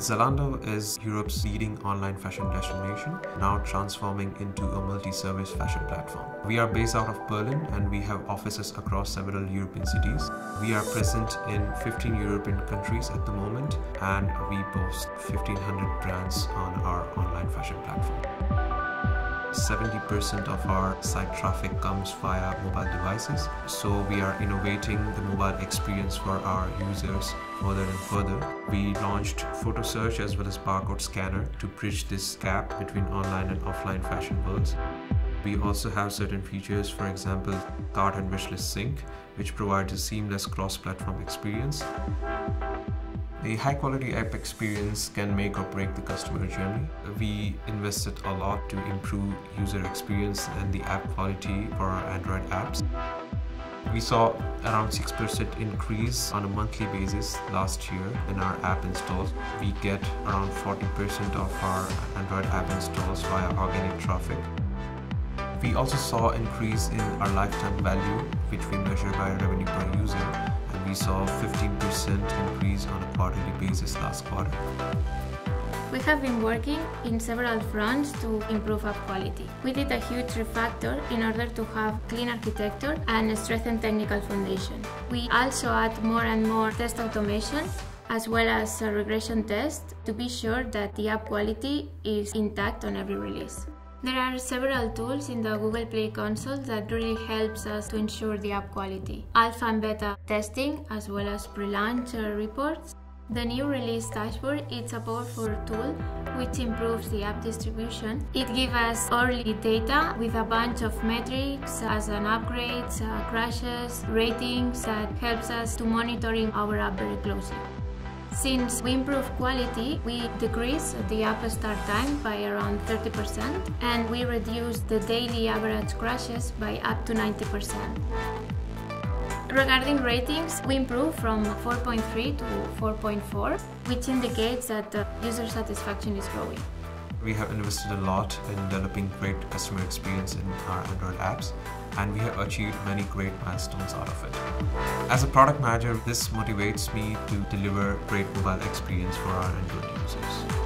Zalando is Europe's leading online fashion destination, now transforming into a multi-service fashion platform. We are based out of Berlin and we have offices across several European cities. We are present in 15 European countries at the moment and we boast 1500 brands on our online fashion platform. 70% of our site traffic comes via mobile devices. So we are innovating the mobile experience for our users further and further. We launched photo search as well as barcode scanner to bridge this gap between online and offline fashion worlds. We also have certain features, for example, cart and wishlist sync, which provides a seamless cross-platform experience. The high quality app experience can make or break the customer journey. We invested a lot to improve user experience and the app quality for our Android apps. We saw around 6% increase on a monthly basis last year in our app installs. We get around 40% of our Android app installs via organic traffic. We also saw increase in our lifetime value, which we measure by revenue per user, we saw 15% increase on a quarterly basis last quarter. We have been working in several fronts to improve app quality. We did a huge refactor in order to have clean architecture and strengthen technical foundation. We also add more and more test automation as well as a regression test to be sure that the app quality is intact on every release. There are several tools in the Google Play console that really helps us to ensure the app quality. Alpha and beta testing as well as pre-launch reports. The new release dashboard is a powerful tool which improves the app distribution. It gives us early data with a bunch of metrics as an upgrades, uh, crashes, ratings that helps us to monitoring our app very closely. Since we improve quality, we decrease the app start time by around 30% and we reduce the daily average crashes by up to 90%. Regarding ratings, we improved from 4.3 to 4.4, which indicates that uh, user satisfaction is growing. We have invested a lot in developing great customer experience in our Android apps and we have achieved many great milestones out of it. As a product manager, this motivates me to deliver great mobile experience for our Android users.